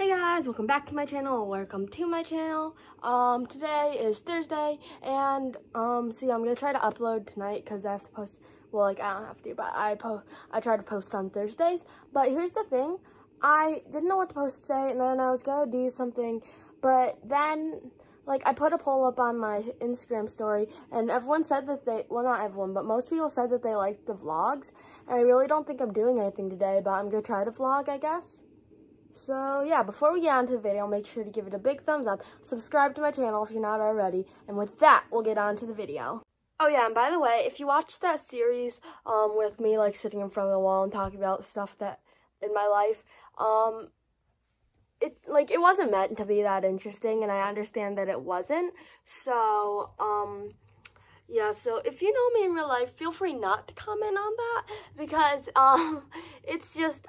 Hey guys, welcome back to my channel, welcome to my channel. Um, today is Thursday, and, um, see, I'm gonna try to upload tonight, because I have to post, well, like, I don't have to, but I po I try to post on Thursdays, but here's the thing, I didn't know what to post today, and then I was gonna do something, but then, like, I put a poll up on my Instagram story, and everyone said that they, well, not everyone, but most people said that they liked the vlogs, and I really don't think I'm doing anything today, but I'm gonna try to vlog, I guess. So yeah, before we get on to the video, make sure to give it a big thumbs up, subscribe to my channel if you're not already, and with that, we'll get on to the video. Oh yeah, and by the way, if you watched that series um, with me like sitting in front of the wall and talking about stuff that in my life, um, it like it wasn't meant to be that interesting, and I understand that it wasn't. So um, yeah, so if you know me in real life, feel free not to comment on that because um, it's just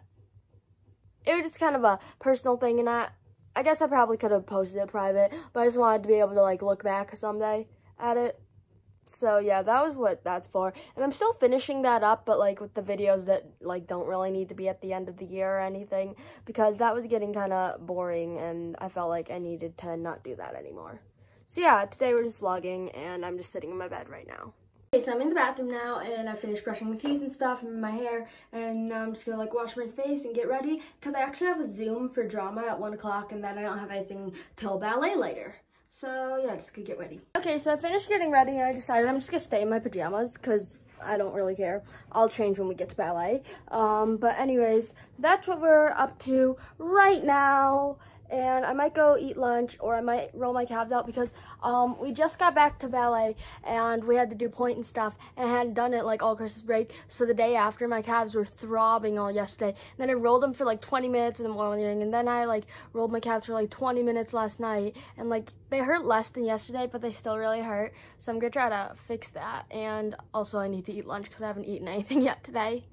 it was just kind of a personal thing, and I, I guess I probably could have posted it private, but I just wanted to be able to, like, look back someday at it. So, yeah, that was what that's for. And I'm still finishing that up, but, like, with the videos that, like, don't really need to be at the end of the year or anything, because that was getting kind of boring, and I felt like I needed to not do that anymore. So, yeah, today we're just vlogging, and I'm just sitting in my bed right now. Okay, so I'm in the bathroom now, and I finished brushing my teeth and stuff, and my hair, and now I'm just gonna like wash my face and get ready, because I actually have a Zoom for drama at 1 o'clock, and then I don't have anything till ballet later. So yeah, just gonna get ready. Okay, so I finished getting ready, and I decided I'm just gonna stay in my pajamas, because I don't really care. I'll change when we get to ballet. Um, but anyways, that's what we're up to right now and I might go eat lunch or I might roll my calves out because um, we just got back to ballet and we had to do and stuff and I hadn't done it like all Christmas break. So the day after my calves were throbbing all yesterday. And then I rolled them for like 20 minutes in the morning and then I like rolled my calves for like 20 minutes last night and like they hurt less than yesterday but they still really hurt. So I'm gonna try to fix that and also I need to eat lunch because I haven't eaten anything yet today.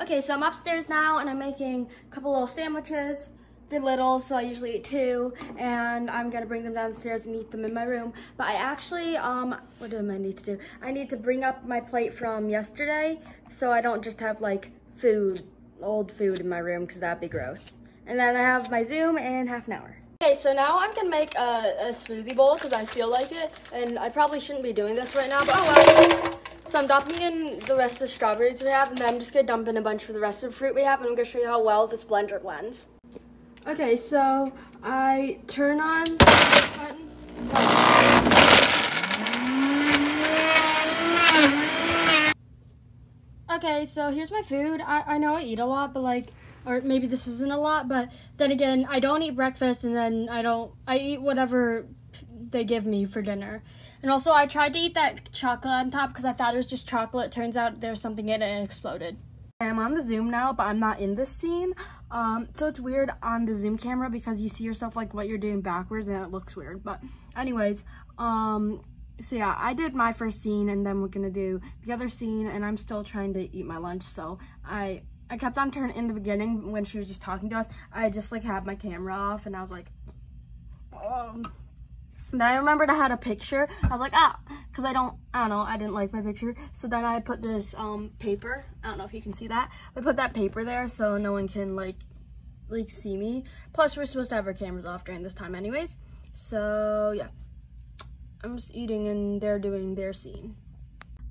Okay, so I'm upstairs now and I'm making a couple little sandwiches they're little, so I usually eat two, and I'm gonna bring them downstairs and eat them in my room. But I actually, um, what do I need to do? I need to bring up my plate from yesterday, so I don't just have like food, old food in my room, because that'd be gross. And then I have my Zoom in half an hour. Okay, so now I'm gonna make a, a smoothie bowl because I feel like it, and I probably shouldn't be doing this right now, but oh well. So I'm dumping in the rest of the strawberries we have, and then I'm just gonna dump in a bunch of the rest of the fruit we have, and I'm gonna show you how well this blender blends. Okay, so I turn on the button. Okay, so here's my food. I, I know I eat a lot, but like, or maybe this isn't a lot, but then again, I don't eat breakfast and then I don't, I eat whatever they give me for dinner. And also I tried to eat that chocolate on top because I thought it was just chocolate. Turns out there's something in it and it exploded. I'm on the Zoom now, but I'm not in this scene. Um, so it's weird on the Zoom camera because you see yourself like what you're doing backwards and it looks weird. But anyways, um, so yeah, I did my first scene and then we're gonna do the other scene and I'm still trying to eat my lunch. So I, I kept on turning in the beginning when she was just talking to us. I just like had my camera off and I was like, um, then I remembered I had a picture. I was like, ah, because I don't, I don't know, I didn't like my picture. So then I put this um paper. I don't know if you can see that. I put that paper there so no one can like, like see me. Plus, we're supposed to have our cameras off during this time anyways. So yeah, I'm just eating and they're doing their scene.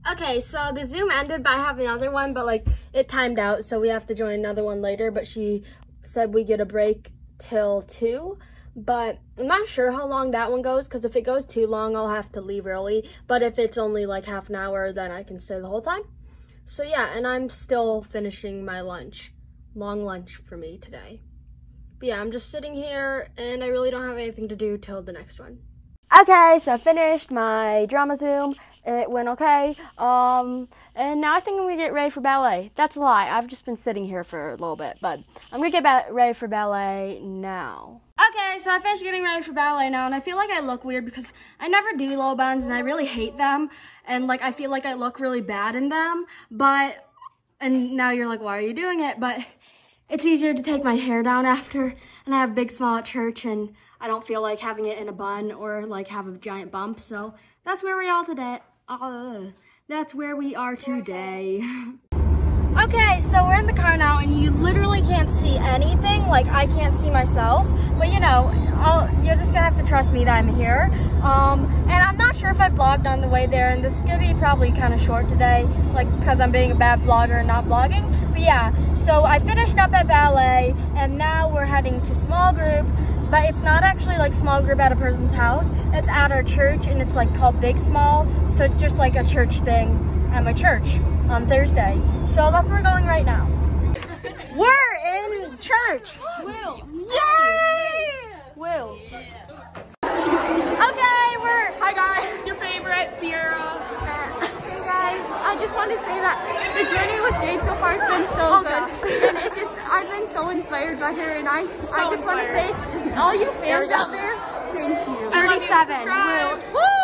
Okay, so the Zoom ended, but I have another one, but like it timed out, so we have to join another one later. But she said we get a break till two but I'm not sure how long that one goes because if it goes too long, I'll have to leave early. But if it's only like half an hour, then I can stay the whole time. So yeah, and I'm still finishing my lunch. Long lunch for me today. But yeah, I'm just sitting here and I really don't have anything to do till the next one. Okay, so I finished my drama Zoom. It went okay. Um, and now I think I'm gonna get ready for ballet. That's a lie. I've just been sitting here for a little bit, but I'm gonna get ready for ballet now. Okay, so I finished getting ready for ballet now, and I feel like I look weird because I never do low buns, and I really hate them, and like I feel like I look really bad in them, but, and now you're like, why are you doing it? But it's easier to take my hair down after, and I have big small at church, and I don't feel like having it in a bun or like have a giant bump, so that's where we are today. Uh, that's where we are today. Okay, so we're in the car now and you literally can't see anything. Like I can't see myself, but you know, I'll, you're just gonna have to trust me that I'm here. Um, and I'm not sure if I vlogged on the way there and this is gonna be probably kind of short today, like because I'm being a bad vlogger and not vlogging. But yeah, so I finished up at ballet and now we're heading to small group but it's not actually like small group at a person's house. It's at our church and it's like called Big Small. So it's just like a church thing at my church on Thursday. So that's where we're going right now. we're in church. Will. Yay! Will. Okay, we're, Hi guys, it's your favorite, Sierra. Hey guys, I just want to say that the journey with Jade so far has been so Oh, good, and it just I've been so inspired by her, and I I just want to say, all you fans out there, thank you. 37. Subscribe. Woo!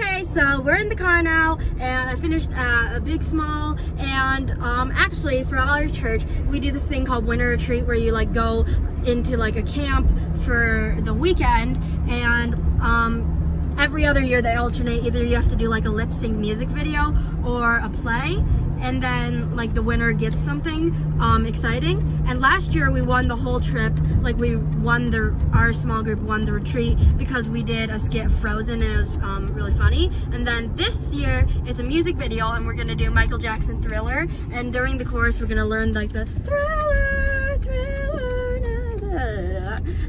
Okay, so we're in the car now, and I finished at a big small, and um, actually for our church, we do this thing called winter retreat where you like go into like a camp for the weekend, and um, every other year they alternate. Either you have to do like a lip sync music video or a play, and then like the winner gets something um, exciting. And last year we won the whole trip. Like we won the our small group won the retreat because we did a skit Frozen and it was um, really funny. And then this year it's a music video and we're gonna do Michael Jackson Thriller. And during the chorus we're gonna learn like the Thriller, Thriller,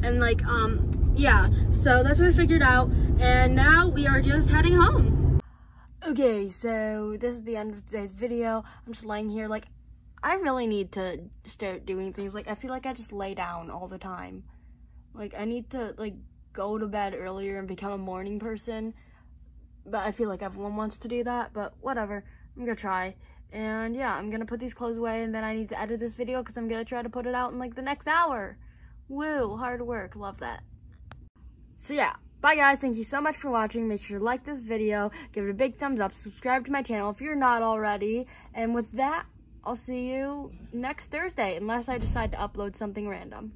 and like um yeah. So that's what we figured out. And now we are just heading home. Okay, so this is the end of today's video. I'm just laying here like I really need to start doing things. Like I feel like I just lay down all the time. Like I need to like go to bed earlier and become a morning person. But I feel like everyone wants to do that, but whatever. I'm gonna try. And yeah, I'm gonna put these clothes away and then I need to edit this video because I'm gonna try to put it out in like the next hour. Woo, hard work, love that. So yeah, bye guys, thank you so much for watching. Make sure to like this video, give it a big thumbs up, subscribe to my channel if you're not already. And with that, I'll see you next Thursday, unless I decide to upload something random.